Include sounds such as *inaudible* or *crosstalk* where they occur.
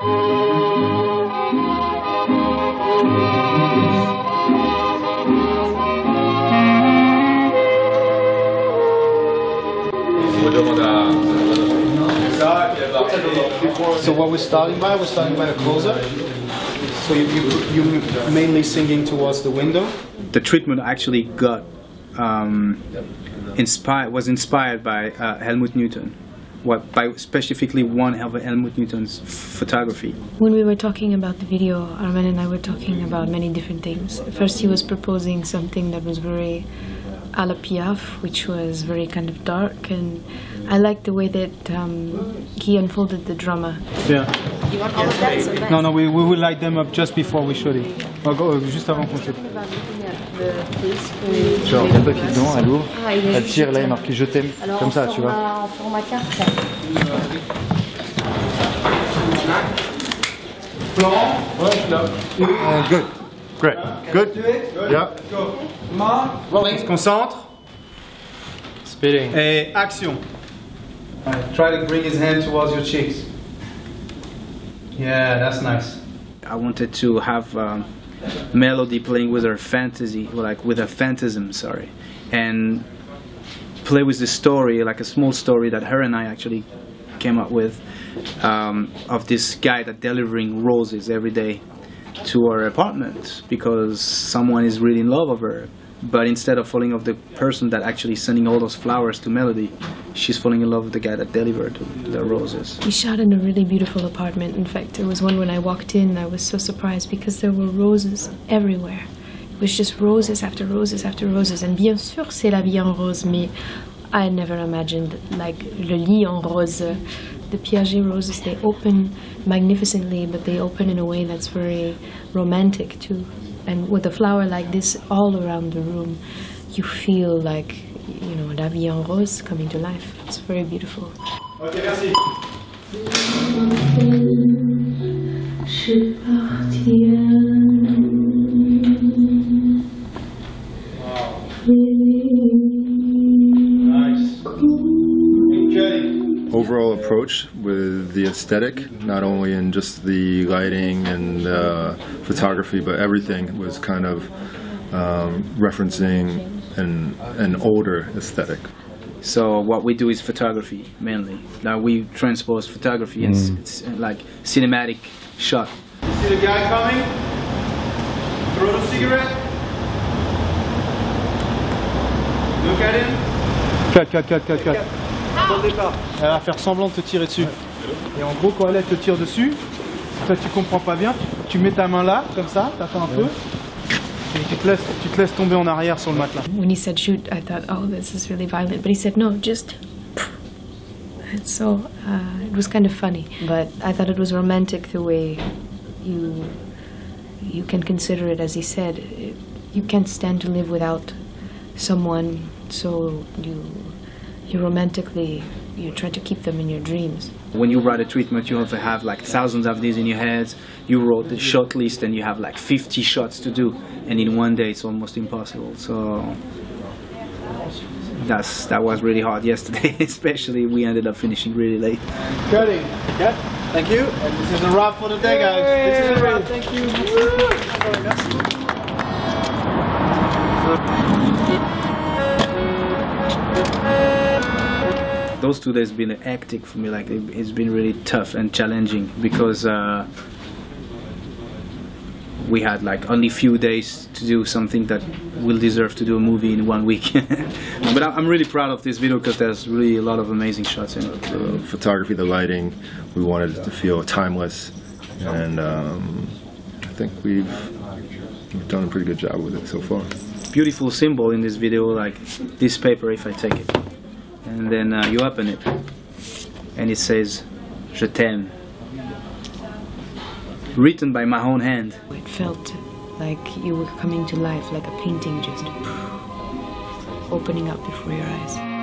So what we're starting by, we're starting by a close-up. So you, you, you mainly singing towards the window. The treatment actually got um, inspired, was inspired by uh, Helmut Newton. What, by specifically one of Helmut Newton's photography. When we were talking about the video, Armen and I were talking about many different things. First, he was proposing something that was very a la Piaf, which was very kind of dark, and I liked the way that um, he unfolded the drama. Yeah. You want all of that? So No, no, we, we will light them up just before we shoot it. Oh, go, euh, juste avant qu'on shoot. Y a un papier dedans, elle ouvre, Ah, elle tire, là, il est marqué je t'aime, comme ça, tu vois. En format carte. Uh, good. Great. Good. Yeah. On se concentre. Spitting. Et action. Alright, try to bring his hand towards your cheeks. Yeah, that's nice. I wanted to have um, melody playing with her fantasy, like with her phantasm, sorry, and play with the story, like a small story that her and I actually came up with um, of this guy that delivering roses every day to her apartment because someone is really in love of her. But instead of falling of the person that actually sending all those flowers to Melody, she's falling in love with the guy that delivered the roses. We shot in a really beautiful apartment. In fact, there was one when I walked in, I was so surprised because there were roses everywhere. It was just roses after roses after roses. And bien sûr, c'est la vie en rose, mais I never imagined like le lit en rose. The Piaget roses, they open magnificently, but they open in a way that's very romantic too. And with a flower like this all around the room, you feel like, you know, la vie en rose coming to life. It's very beautiful. Ok, merci. Overall approach with the aesthetic, not only in just the lighting and uh, photography, but everything was kind of um, referencing an, an older aesthetic. So what we do is photography mainly. Now we transpose photography. It's, it's like cinematic shot. See the guy coming? Throw the cigarette. Look at him. Cut, cut, cut, cut, cut. Elle va faire semblant de te tirer dessus. Et en gros, quand elle, te tire dessus, toi tu comprends pas bien, tu mets ta main là, comme ça, t'attends un peu, et tu te, laisses, tu te laisses tomber en arrière sur le matelas. When he said shoot, I thought, oh, this is really violent. But he said, no, just. And so uh, it was kind of funny. But I thought it was romantic the way you you can consider it, as he said. You can't stand to live without someone, so you you romantically you try to keep them in your dreams. When you write a treatment, you have to have like thousands of these in your head. You wrote the shot list and you have like 50 shots to do, and in one day it's almost impossible. So that's that was really hard yesterday, *laughs* especially we ended up finishing really late. Cutting. Yeah. Thank you. And this is a wrap for the day, guys. This is a wrap. Thank you. Those two days been hectic for me. Like it, it's been really tough and challenging because uh, we had like only few days to do something that will deserve to do a movie in one week. *laughs* but I'm really proud of this video because there's really a lot of amazing shots in it. The photography, the lighting, we wanted it to feel timeless, and um, I think we've, we've done a pretty good job with it so far. Beautiful symbol in this video, like this paper. If I take it, and then uh, you open it, and it says "Je t'aime," written by my own hand. It felt like you were coming to life, like a painting just opening up before your eyes.